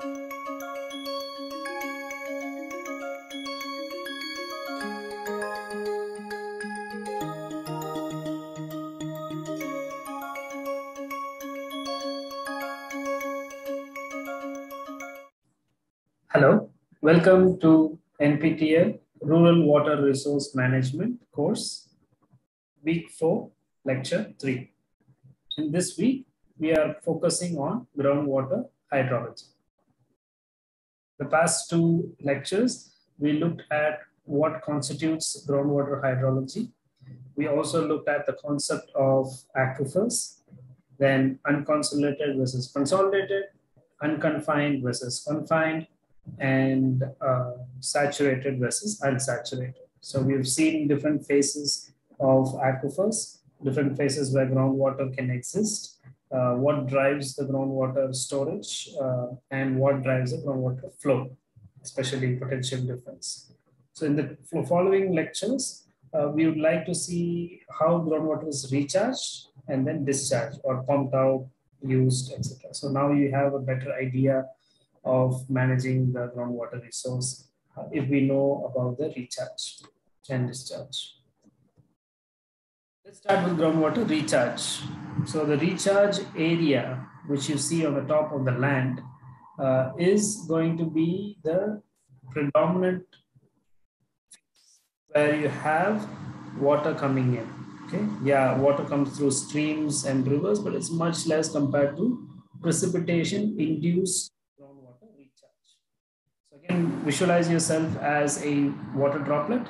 Hello, welcome to NPTEL Rural Water Resource Management course, week 4, lecture 3. In this week, we are focusing on groundwater hydrology. The past two lectures, we looked at what constitutes groundwater hydrology. We also looked at the concept of aquifers, then unconsolidated versus consolidated, unconfined versus confined, and uh, saturated versus unsaturated. So we've seen different phases of aquifers, different phases where groundwater can exist, uh, what drives the groundwater storage, uh, and what drives the groundwater flow, especially potential difference. So in the following lectures, uh, we would like to see how groundwater is recharged and then discharged or pumped out, used, etc. So now you have a better idea of managing the groundwater resource uh, if we know about the recharge and discharge. Let's start with groundwater recharge. So the recharge area, which you see on the top of the land, uh, is going to be the predominant where you have water coming in. Okay, yeah, water comes through streams and rivers, but it's much less compared to precipitation induced groundwater recharge. So again, visualize yourself as a water droplet.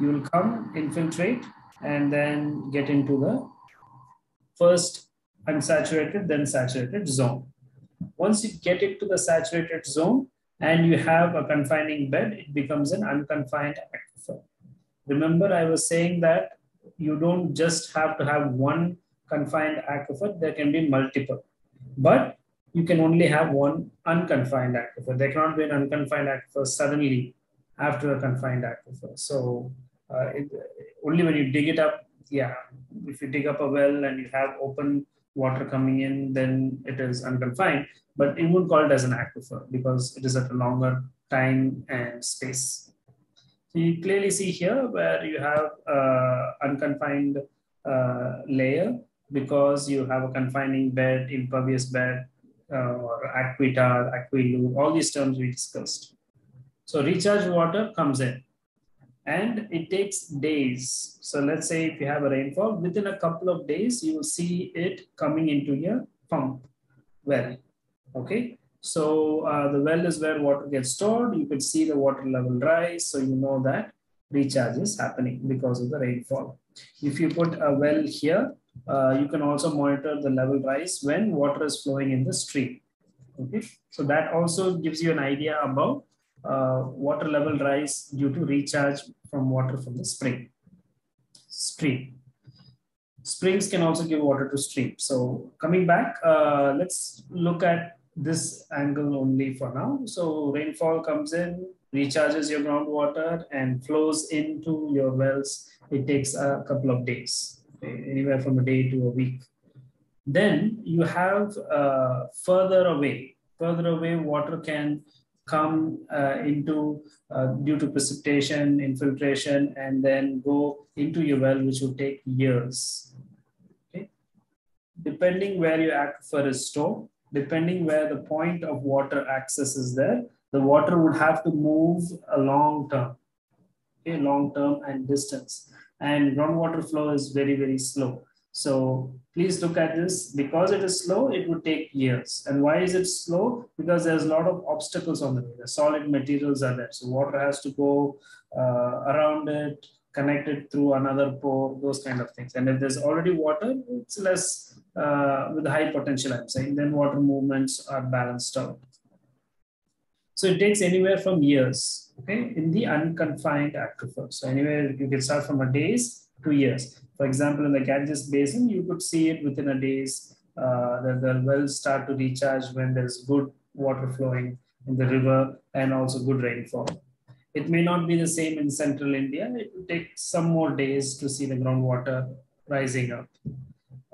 You will come, infiltrate, and then get into the first unsaturated, then saturated zone. Once you get it to the saturated zone and you have a confining bed, it becomes an unconfined aquifer. Remember, I was saying that you don't just have to have one confined aquifer, there can be multiple. But you can only have one unconfined aquifer. There cannot be an unconfined aquifer suddenly after a confined aquifer. So uh, it, only when you dig it up, yeah, if you dig up a well and you have open water coming in, then it is unconfined. But it would call it as an aquifer because it is at a longer time and space. So you clearly see here where you have uh, unconfined uh, layer because you have a confining bed, impervious bed, uh, or aquitard, aquiclude, all these terms we discussed. So recharge water comes in and it takes days. So let's say if you have a rainfall, within a couple of days, you will see it coming into your pump well. Okay. So uh, the well is where water gets stored. You can see the water level rise. So you know that recharge is happening because of the rainfall. If you put a well here, uh, you can also monitor the level rise when water is flowing in the stream. Okay. So that also gives you an idea about uh, water level rise due to recharge from water from the spring. Stream. Springs can also give water to stream. So coming back uh, let's look at this angle only for now. So rainfall comes in recharges your groundwater and flows into your wells. It takes a couple of days anywhere from a day to a week. Then you have uh, further away. Further away water can come uh, into uh, due to precipitation, infiltration, and then go into your well, which will take years. Okay? Depending where your aquifer is stored, depending where the point of water access is there, the water would have to move a long term, okay, long term and distance. And groundwater flow is very, very slow. So please look at this. Because it is slow, it would take years. And why is it slow? Because there's a lot of obstacles on the way. The solid materials are there. So water has to go uh, around it, connected through another pore, those kind of things. And if there's already water, it's less uh, with high potential, I'm saying, then water movements are balanced out. So it takes anywhere from years, okay, in the unconfined aquifer. So anywhere you can start from a days to years. For example, in the Ganges Basin, you could see it within a days. Uh, the, the wells start to recharge when there's good water flowing in the river and also good rainfall. It may not be the same in central India. It will take some more days to see the groundwater rising up.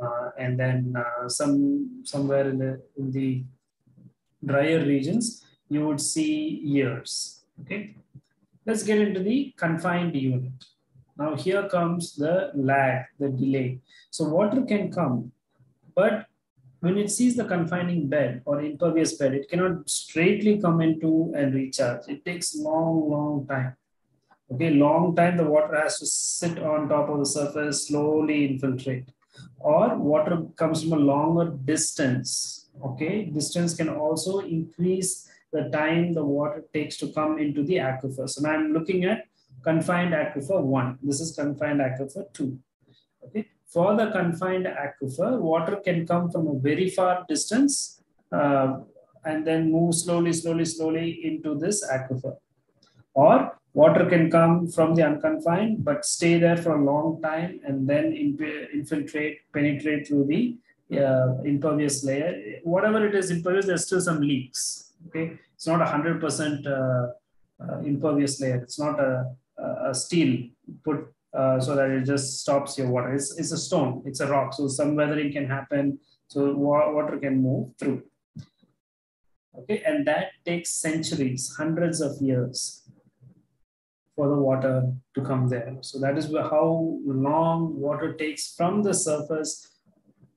Uh, and then uh, some somewhere in the, in the drier regions, you would see years. Okay. Let's get into the confined unit. Now here comes the lag, the delay. So water can come, but when it sees the confining bed or impervious bed, it cannot straightly come into and recharge. It takes long, long time. Okay, long time the water has to sit on top of the surface, slowly infiltrate. Or water comes from a longer distance. Okay, distance can also increase the time the water takes to come into the aquifer. So now I'm looking at confined aquifer one. This is confined aquifer two. Okay, for the confined aquifer, water can come from a very far distance uh, and then move slowly, slowly, slowly into this aquifer. Or water can come from the unconfined, but stay there for a long time and then infiltrate, penetrate through the uh, impervious layer. Whatever it is impervious, there's still some leaks. Okay, it's not a hundred percent uh, uh, impervious layer. It's not a, a steel put uh, so that it just stops your water. It's, it's a stone, it's a rock. So some weathering can happen. So wa water can move through. Okay, and that takes centuries, hundreds of years for the water to come there. So that is how long water takes from the surface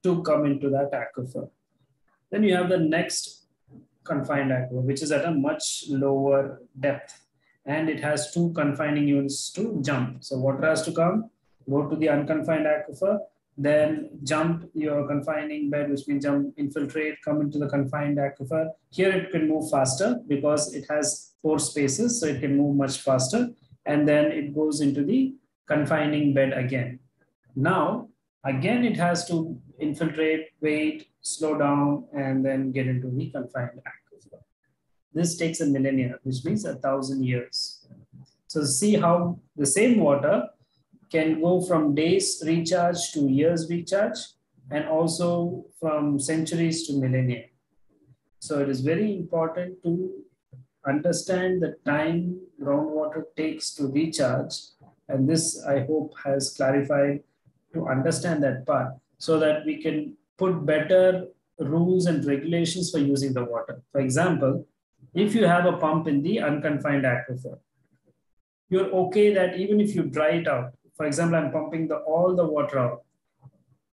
to come into that aquifer. Then you have the next confined aquifer, which is at a much lower depth and it has two confining units to jump. So water has to come, go to the unconfined aquifer, then jump your confining bed, which means jump, infiltrate, come into the confined aquifer. Here it can move faster because it has pore spaces, so it can move much faster. And then it goes into the confining bed again. Now, again, it has to infiltrate, wait, slow down, and then get into the confined aquifer. This takes a millennia, which means a thousand years. So see how the same water can go from days recharge to years recharge and also from centuries to millennia. So it is very important to understand the time groundwater takes to recharge. And this, I hope, has clarified to understand that part so that we can put better rules and regulations for using the water. For example, if you have a pump in the unconfined aquifer, you're okay that even if you dry it out, for example, I'm pumping the, all the water out,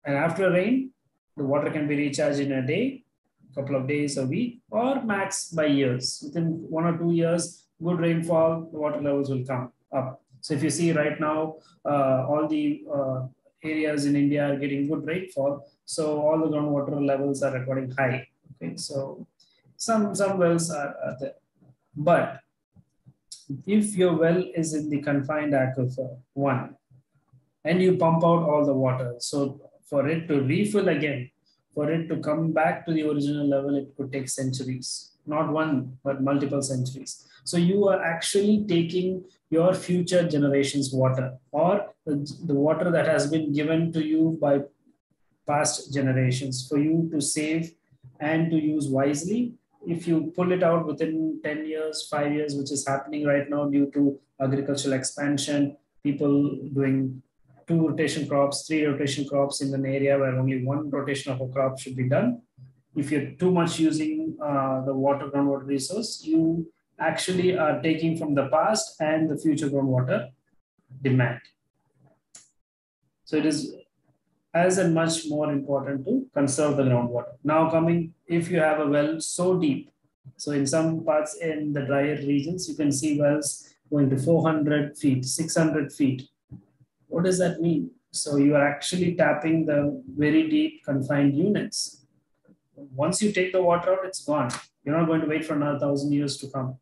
and after rain, the water can be recharged in a day, a couple of days, a week, or max by years. Within one or two years, good rainfall, the water levels will come up. So if you see right now, uh, all the uh, areas in India are getting good rainfall, so all the groundwater levels are recording high. Okay, so some, some wells are, are there. But if your well is in the confined aquifer, one, and you pump out all the water, so for it to refill again, for it to come back to the original level, it could take centuries, not one, but multiple centuries. So you are actually taking your future generations water or the, the water that has been given to you by past generations for you to save and to use wisely if you pull it out within 10 years, five years, which is happening right now due to agricultural expansion, people doing two rotation crops, three rotation crops in an area where only one rotation of a crop should be done. If you're too much using uh, the water groundwater resource, you actually are taking from the past and the future groundwater demand. So it is as and much more important to conserve the groundwater. Now coming, if you have a well so deep, so in some parts in the drier regions, you can see wells going to 400 feet, 600 feet. What does that mean? So you are actually tapping the very deep confined units. Once you take the water out, it's gone. You're not going to wait for another thousand years to come.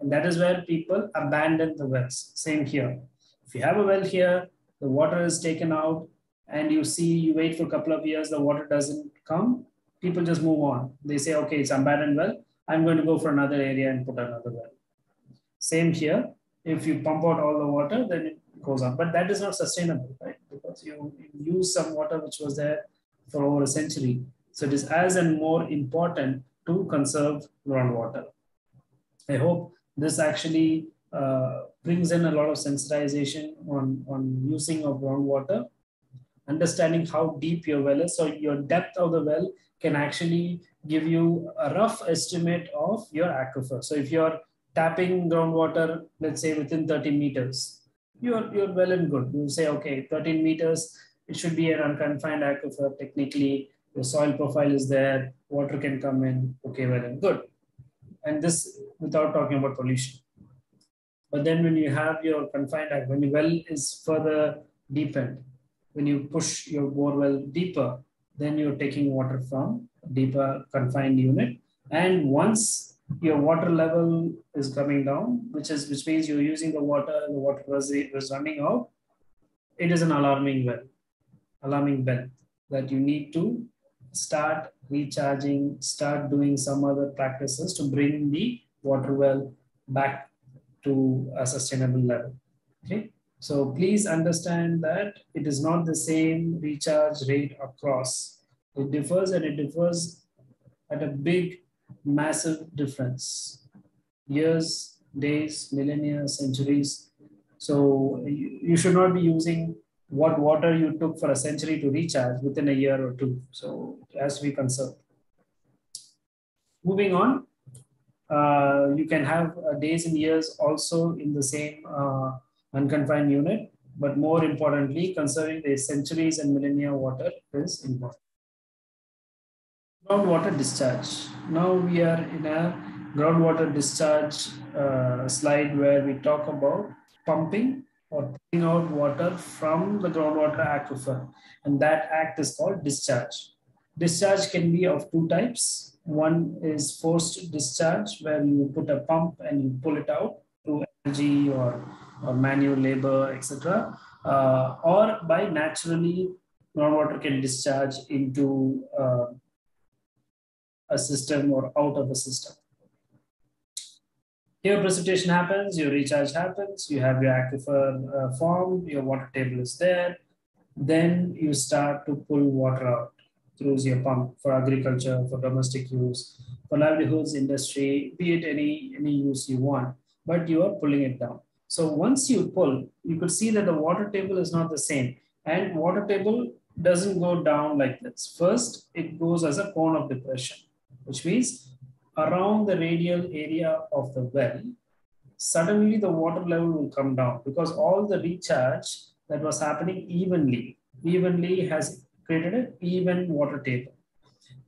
And that is where people abandon the wells. Same here. If you have a well here, the water is taken out, and you see you wait for a couple of years the water doesn't come. People just move on. They say okay it's abandoned well. I'm going to go for another area and put another well. Same here. If you pump out all the water then it goes on but that is not sustainable right? Because you use some water which was there for over a century. So it is as and more important to conserve groundwater. I hope this actually uh, brings in a lot of sensitization on, on using of groundwater understanding how deep your well is. So your depth of the well can actually give you a rough estimate of your aquifer. So if you're tapping groundwater, let's say within 30 meters, you're, you're well and good. You say, okay, 13 meters, it should be an unconfined aquifer technically. The soil profile is there, water can come in, okay, well and good. And this without talking about pollution. But then when you have your confined aquifer, when your well is further deepened, when you push your bore well deeper, then you're taking water from deeper confined unit. And once your water level is coming down, which is which means you're using the water the water was, was running out, it is an alarming well, alarming bell that you need to start recharging, start doing some other practices to bring the water well back to a sustainable level. Okay. So please understand that it is not the same recharge rate across. It differs and it differs at a big, massive difference. Years, days, millennia, centuries. So you, should not be using what water you took for a century to recharge within a year or two. So to be conserved. Moving on, uh, you can have uh, days and years also in the same uh, unconfined unit, but more importantly, conserving the centuries and millennia water is important. Groundwater discharge. Now we are in a groundwater discharge uh, slide where we talk about pumping or pulling out water from the groundwater aquifer. And that act is called discharge. Discharge can be of two types. One is forced discharge, where you put a pump and you pull it out through energy or, or manual labor, etc. Uh, or by naturally, groundwater can discharge into uh, a system or out of a system. Here precipitation happens, your recharge happens, you have your aquifer uh, formed, your water table is there. Then you start to pull water out through your pump for agriculture, for domestic use, for livelihoods, industry, be it any, any use you want, but you are pulling it down. So once you pull, you could see that the water table is not the same and water table doesn't go down like this. First, it goes as a cone of depression, which means around the radial area of the well, suddenly the water level will come down because all the recharge that was happening evenly, evenly has created an even water table.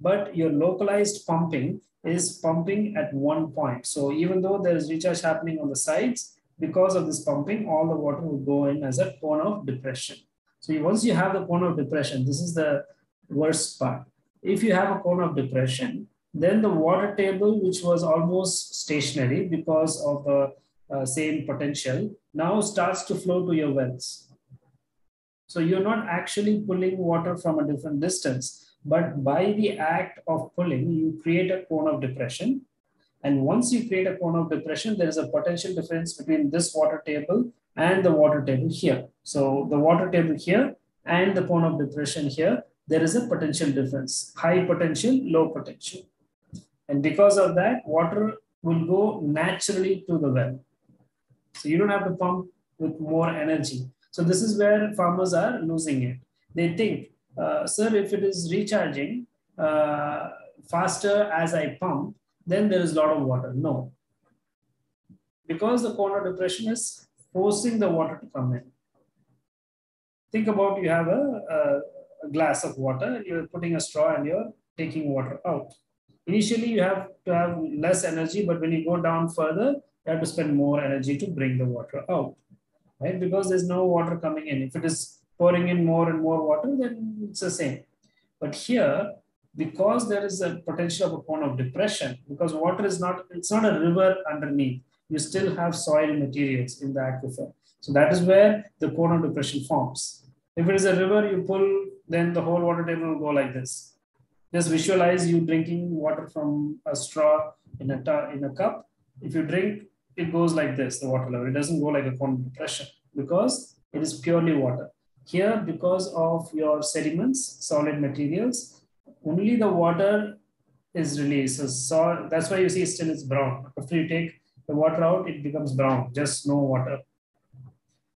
But your localized pumping is pumping at one point. So even though there is recharge happening on the sides, because of this pumping, all the water will go in as a cone of depression. So once you have the cone of depression, this is the worst part. If you have a cone of depression, then the water table, which was almost stationary because of the uh, same potential, now starts to flow to your wells. So you're not actually pulling water from a different distance, but by the act of pulling, you create a cone of depression. And once you create a cone of depression, there is a potential difference between this water table and the water table here. So the water table here and the cone of depression here, there is a potential difference, high potential, low potential. And because of that, water will go naturally to the well. So you don't have to pump with more energy. So this is where farmers are losing it. They think, uh, sir, if it is recharging uh, faster as I pump, then there is a lot of water. No. Because the cone of depression is forcing the water to come in. Think about you have a, a, a glass of water, you're putting a straw and you're taking water out. Initially, you have to have less energy, but when you go down further, you have to spend more energy to bring the water out, right? Because there's no water coming in. If it is pouring in more and more water, then it's the same. But here, because there is a potential of a cone of depression, because water is not, it's not a river underneath. You still have soil materials in the aquifer. So that is where the cone of depression forms. If it is a river, you pull, then the whole water table will go like this. Just visualize you drinking water from a straw in a, in a cup. If you drink, it goes like this, the water level. It doesn't go like a cone of depression because it is purely water. Here, because of your sediments, solid materials, only the water is released. So that's why you see still it's brown. After you take the water out, it becomes brown, just no water.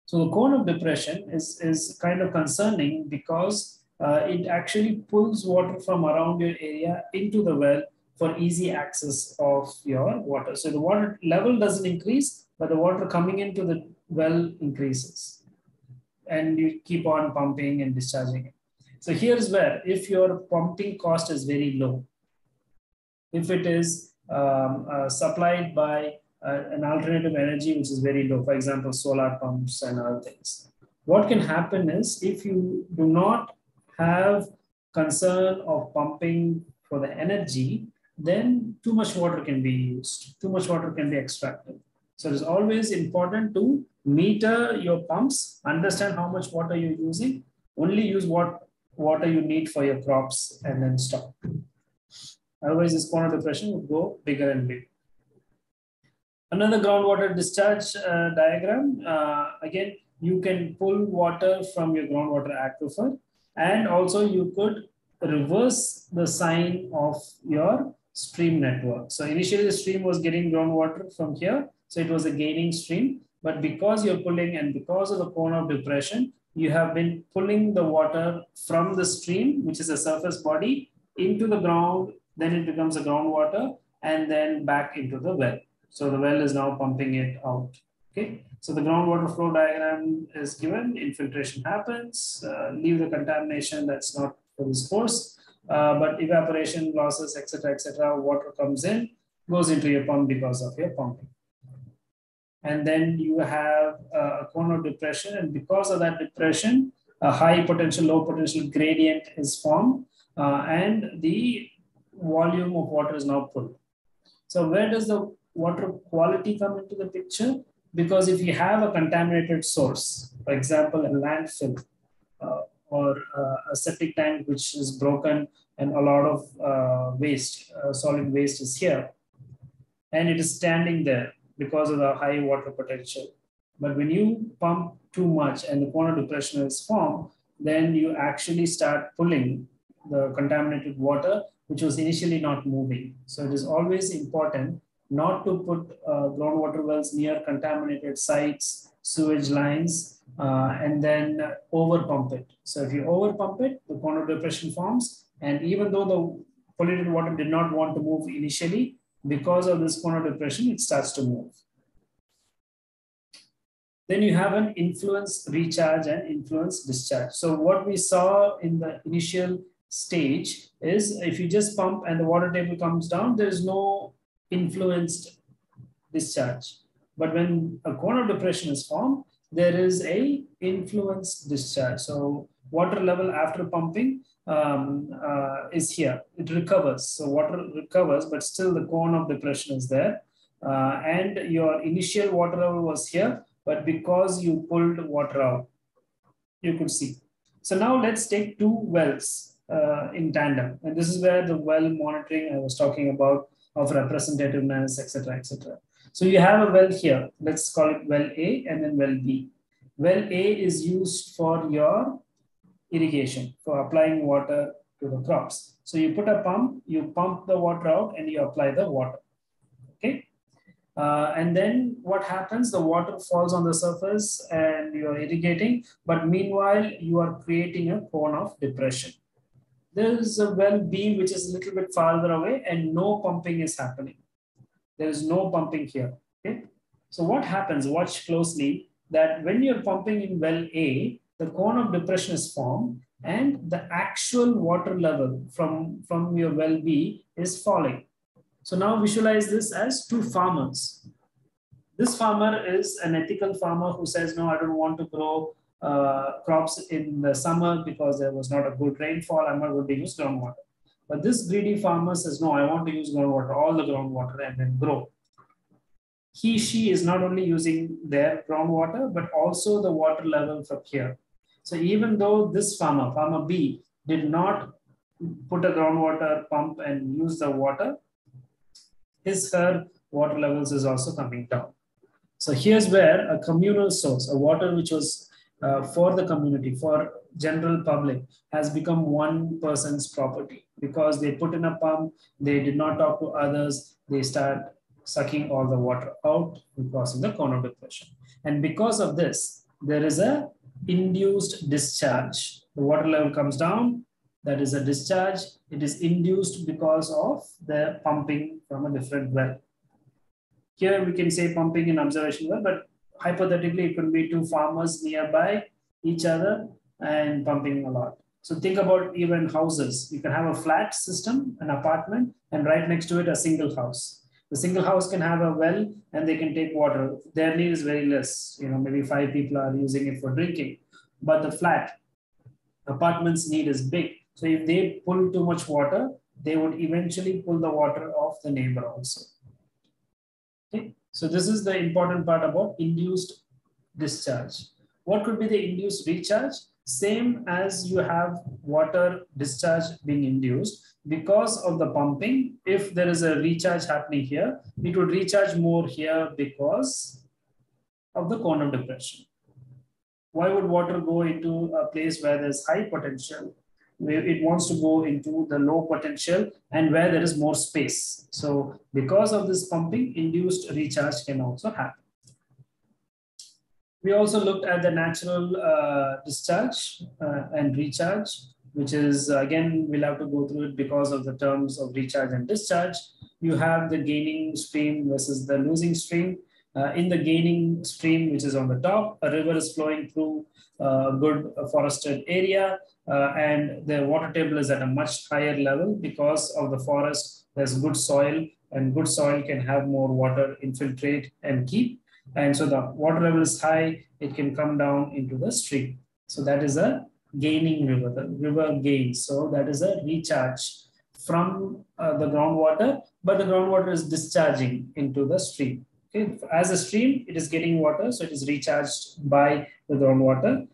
So the cone of depression is, is kind of concerning because uh, it actually pulls water from around your area into the well for easy access of your water. So the water level doesn't increase, but the water coming into the well increases. And you keep on pumping and discharging it. So here's where, if your pumping cost is very low, if it is um, uh, supplied by uh, an alternative energy which is very low, for example, solar pumps and other things. What can happen is if you do not have concern of pumping for the energy, then too much water can be used, too much water can be extracted. So it is always important to meter your pumps, understand how much water you're using, only use what water you need for your crops and then stop. Otherwise, this cone of depression would go bigger and bigger. Another groundwater discharge uh, diagram. Uh, again, you can pull water from your groundwater aquifer and also you could reverse the sign of your stream network. So initially the stream was getting groundwater from here. So it was a gaining stream. But because you're pulling and because of the cone of depression, you have been pulling the water from the stream, which is a surface body, into the ground. Then it becomes a groundwater and then back into the well. So the well is now pumping it out. Okay. So the groundwater flow diagram is given. Infiltration happens. Uh, leave the contamination that's not for this course. Uh, but evaporation losses, etc., etc. water comes in, goes into your pump because of your pumping. And then you have a cone of depression, and because of that depression, a high potential, low potential gradient is formed, uh, and the volume of water is now pulled. So where does the water quality come into the picture? Because if you have a contaminated source, for example, a landfill, uh, or uh, a septic tank which is broken and a lot of uh, waste, uh, solid waste is here. And it is standing there because of the high water potential. But when you pump too much and the cone of depression is formed, then you actually start pulling the contaminated water, which was initially not moving. So it is always important not to put uh, groundwater wells near contaminated sites, sewage lines, uh, and then over pump it. So if you over pump it, the cone of depression forms. And even though the polluted water did not want to move initially, because of this cone of depression, it starts to move. Then you have an influence recharge and influence discharge. So what we saw in the initial stage is if you just pump and the water table comes down, there is no influenced discharge. But when a cone of depression is formed, there is a influence discharge. So water level after pumping um, uh, is here. It recovers. So water recovers, but still the cone of depression is there. Uh, and your initial water level was here, but because you pulled water out, you could see. So now let's take two wells uh, in tandem. And this is where the well monitoring I was talking about of representativeness, etc., etc. So you have a well here. Let's call it well A and then well B. Well A is used for your irrigation, for applying water to the crops. So you put a pump, you pump the water out and you apply the water. Okay. Uh, and then what happens? The water falls on the surface and you're irrigating, but meanwhile, you are creating a cone of depression. There is a well B, which is a little bit farther away and no pumping is happening. There is no pumping here. Okay. So what happens? Watch closely that when you're pumping in well A, the cone of depression is formed and the actual water level from, from your well B is falling. So now visualize this as two farmers. This farmer is an ethical farmer who says, no, I don't want to grow uh, crops in the summer because there was not a good rainfall. I'm not going to use groundwater. But this greedy farmer says, no, I want to use groundwater, all the groundwater and then grow. He, she is not only using their groundwater, but also the water level from here. So even though this farmer, farmer B, did not put a groundwater pump and use the water, his, her water levels is also coming down. So here's where a communal source, a water which was uh, for the community, for general public, has become one person's property because they put in a pump, they did not talk to others, they start sucking all the water out causing the of depression. And because of this, there is a induced discharge the water level comes down, that is a discharge. It is induced because of the pumping from a different well. Here we can say pumping in observation well, but hypothetically it could be two farmers nearby each other and pumping a lot. So think about even houses. You can have a flat system, an apartment, and right next to it a single house. The single house can have a well and they can take water. Their need is very less. You know, maybe five people are using it for drinking. But the flat apartments need is big. So if they pull too much water, they would eventually pull the water off the neighbor also. Okay. So this is the important part about induced discharge. What could be the induced recharge? Same as you have water discharge being induced because of the pumping. If there is a recharge happening here, it would recharge more here because of the cone of depression. Why would water go into a place where there's high potential? Where it wants to go into the low potential and where there is more space. So because of this pumping, induced recharge can also happen. We also looked at the natural uh, discharge uh, and recharge, which is, again, we'll have to go through it because of the terms of recharge and discharge. You have the gaining stream versus the losing stream. Uh, in the gaining stream, which is on the top, a river is flowing through a good forested area, uh, and the water table is at a much higher level because of the forest. There's good soil, and good soil can have more water infiltrate and keep. And so the water level is high, it can come down into the stream. So that is a gaining river, the river gains. So that is a recharge from uh, the groundwater, but the groundwater is discharging into the stream. Okay. As a stream, it is getting water, so it is recharged by the groundwater.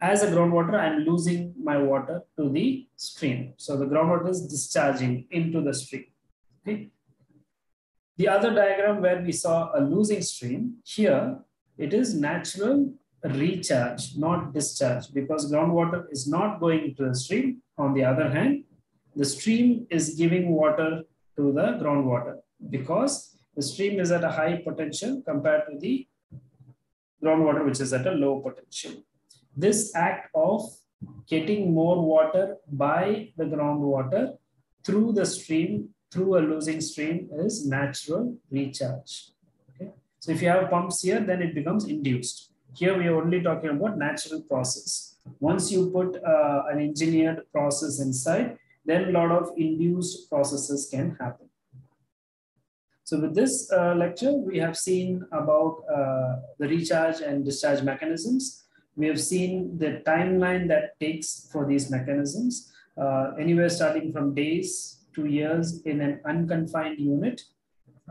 As a groundwater, I'm losing my water to the stream. So the groundwater is discharging into the stream. Okay. The other diagram where we saw a losing stream, here it is natural recharge, not discharge, because groundwater is not going into the stream. On the other hand, the stream is giving water to the groundwater because the stream is at a high potential compared to the groundwater, which is at a low potential. This act of getting more water by the groundwater through the stream through a losing stream is natural recharge. Okay? So if you have pumps here, then it becomes induced. Here we are only talking about natural process. Once you put uh, an engineered process inside, then a lot of induced processes can happen. So with this uh, lecture, we have seen about uh, the recharge and discharge mechanisms. We have seen the timeline that takes for these mechanisms, uh, anywhere starting from days two years in an unconfined unit,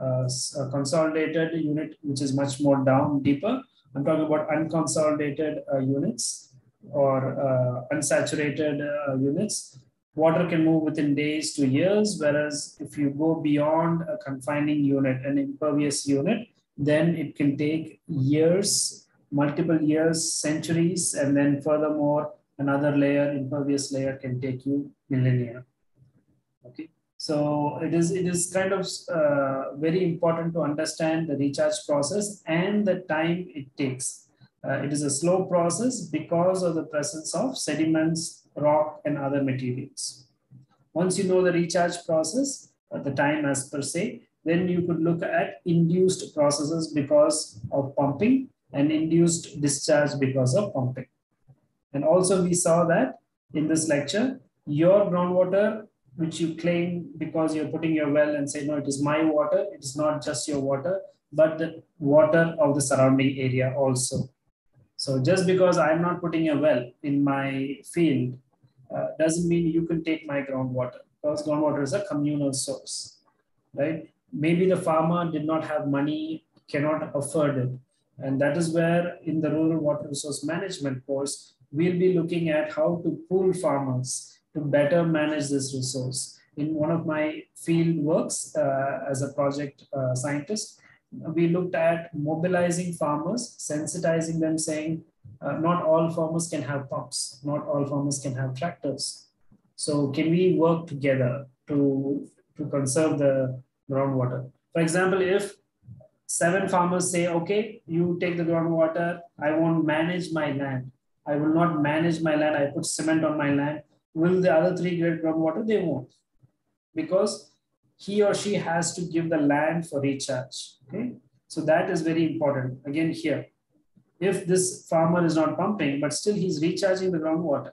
uh, a consolidated unit, which is much more down deeper. I'm talking about unconsolidated uh, units or uh, unsaturated uh, units. Water can move within days to years, whereas if you go beyond a confining unit, an impervious unit, then it can take years, multiple years, centuries, and then furthermore, another layer, impervious layer can take you millennia. Okay. So it is, it is kind of uh, very important to understand the recharge process and the time it takes. Uh, it is a slow process because of the presence of sediments, rock, and other materials. Once you know the recharge process, uh, the time as per se, then you could look at induced processes because of pumping and induced discharge because of pumping. And also we saw that in this lecture, your groundwater which you claim because you're putting your well and say, no, it is my water. It is not just your water, but the water of the surrounding area also. So just because I'm not putting a well in my field uh, doesn't mean you can take my groundwater because groundwater is a communal source, right? Maybe the farmer did not have money, cannot afford it. And that is where in the rural water resource management course, we'll be looking at how to pool farmers to better manage this resource. In one of my field works uh, as a project uh, scientist, we looked at mobilizing farmers, sensitizing them, saying uh, not all farmers can have pumps, not all farmers can have tractors. So can we work together to, to conserve the groundwater? For example, if seven farmers say, okay, you take the groundwater, I won't manage my land. I will not manage my land. I put cement on my land. Will the other three get groundwater? They won't. Because he or she has to give the land for recharge. Okay. So that is very important. Again, here, if this farmer is not pumping, but still he's recharging the groundwater.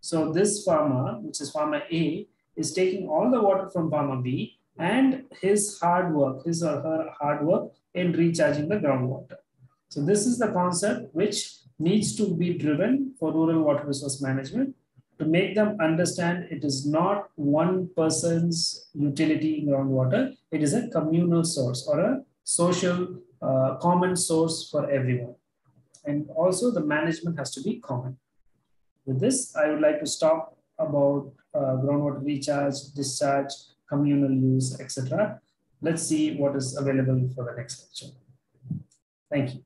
So this farmer, which is farmer A, is taking all the water from farmer B and his hard work, his or her hard work in recharging the groundwater. So this is the concept which needs to be driven for rural water resource management to make them understand it is not one person's utility in groundwater, it is a communal source or a social uh, common source for everyone. And also the management has to be common. With this, I would like to stop about uh, groundwater recharge, discharge, communal use, etc. Let's see what is available for the next lecture. Thank you.